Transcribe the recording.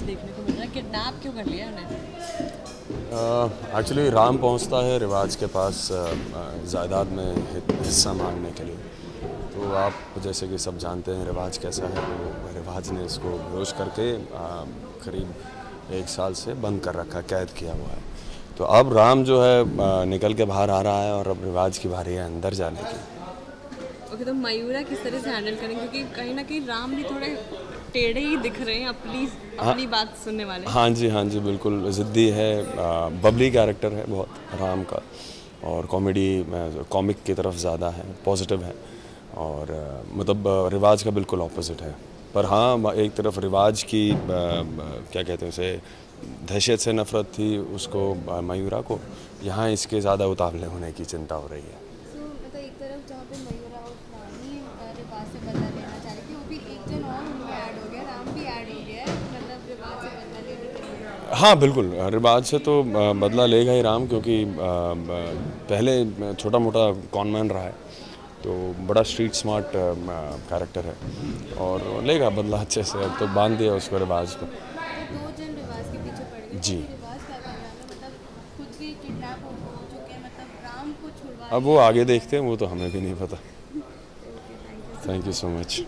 देखने को मिल रहा है? किडनैप क्यों कर लिया उन्हें? एक्चुअली राम पहुँचता है रिवाज के पास जायदाद में हिस्सा मांगने के लिए। तो आप जैसे कि सब जानते हैं रिवाज कैसा है तो रिवाज ने इसको बेहोश करके करीब एक साल से बंद कर रखा कैद किया हुआ है। तो अब राम जो है निकल के बाहर आ रहा है और अब रिवाज की बारी है अंदर जाने की। ओके okay, तो मयूरा किस तरह से हैंडल करेंगे? क्योंकि कहीं ना कहीं राम भी थोड़े टेढ़े ही दिख रहे हैं अपनी अपनी हाँ, बात सुनने वाले। हाँ जी हाँ जी बिल्कुल। ज़िद्दी है बबली कैरेक्टर है बहुत राम का। और कॉमेडी कॉमिक की तरफ़ ज़्यादा है पॉजिटिव है। और मतलब रिवाज का बिल्कुल ऑपोजिट है। पर हाँ एक तरफ़ रिवाज की क्या कहते हैं उसे दहशत से नफ़रत थी उसको मयूरा को। यहाँ इसके ज़्यादा उतावले होने की चिंता हो रही है। हाँ बिल्कुल। रिवाज से तो बदला लेगा ही राम क्योंकि पहले छोटा मोटा कॉनमैन रहा है। तो बड़ा स्ट्रीट स्मार्ट कैरेक्टर है। और लेगा बदला अच्छे से। अब तो बाँध दिया उसको रिवाज को। जी। अब वो आगे देखते हैं वो तो हमें भी नहीं पता। Thank you so much